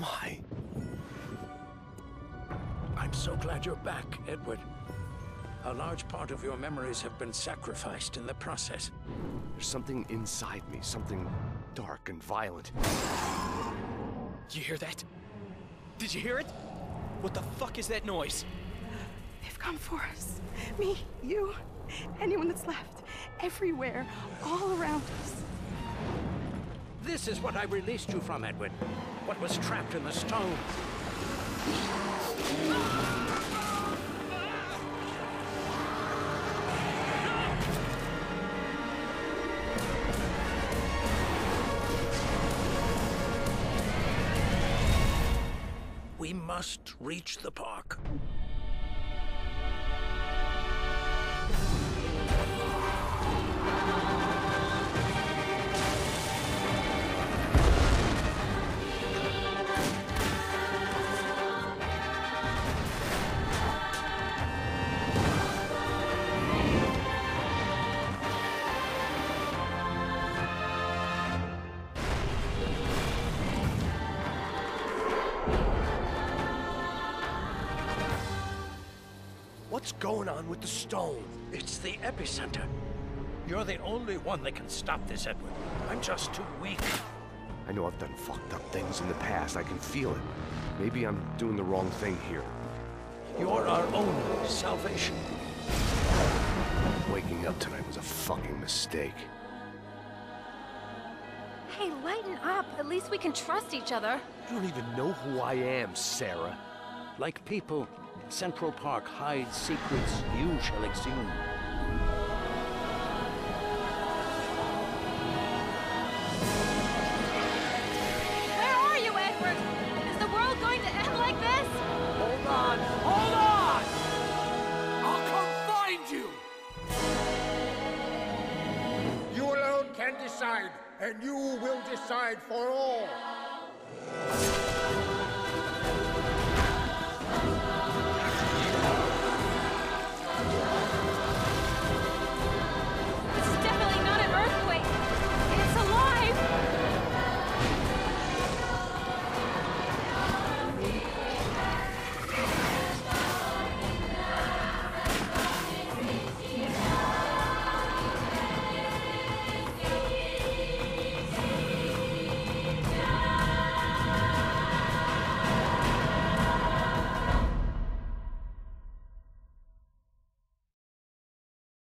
Why? I'm so glad you're back, Edward. A large part of your memories have been sacrificed in the process. There's something inside me, something dark and violent. Did you hear that? Did you hear it? What the fuck is that noise? They've come for us. Me, you, anyone that's left. Everywhere, all around us. This is what I released you from, Edward. What was trapped in the stone. We must reach the park. What's going on with the stone? It's the epicenter. You're the only one that can stop this, Edward. I'm just too weak. I know I've done fucked up things in the past. I can feel it. Maybe I'm doing the wrong thing here. You're our only salvation. Waking up tonight was a fucking mistake. Hey, lighten up. At least we can trust each other. You don't even know who I am, Sarah. Like people, Central Park hides secrets you shall exhume. Where are you, Edward? Is the world going to end like this? Hold on! Hold on! I'll come find you! You alone can decide, and you will decide for all.